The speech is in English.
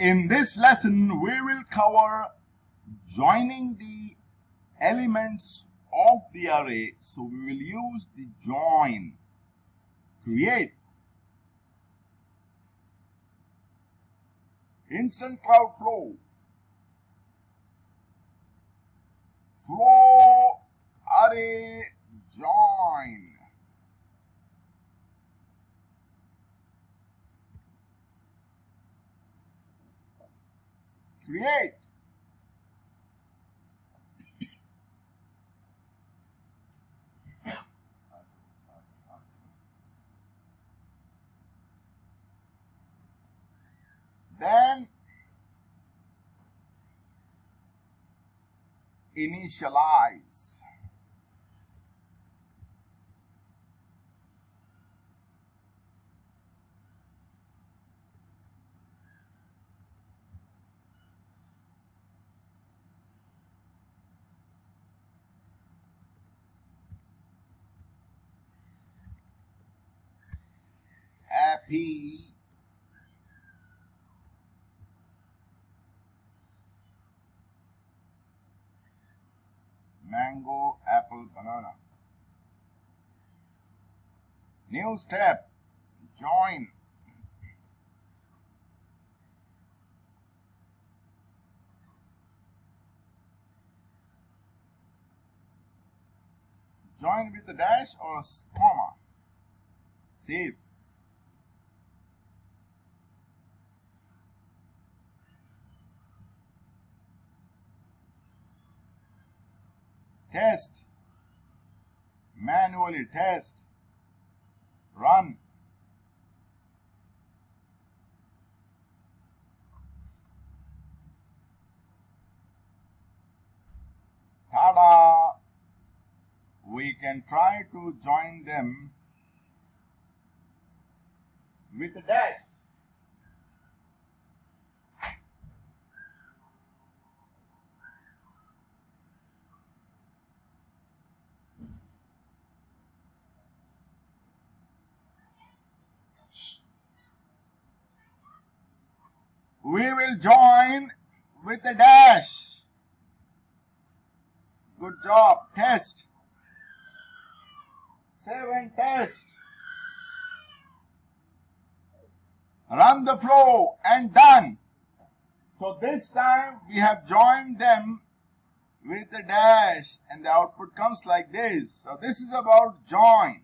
In this lesson, we will cover joining the elements of the array. So we will use the join. Create. Instant cloud flow. Flow array join. Create. Then initialize. Happy mango, apple, banana. New step, join. Join with a dash or comma. Save. Test. Manually test. Run. Tada! We can try to join them with a dash we will join with a dash. Good job. Test. Seven test. Run the flow and done. So this time we have joined them with a dash and the output comes like this. So this is about join.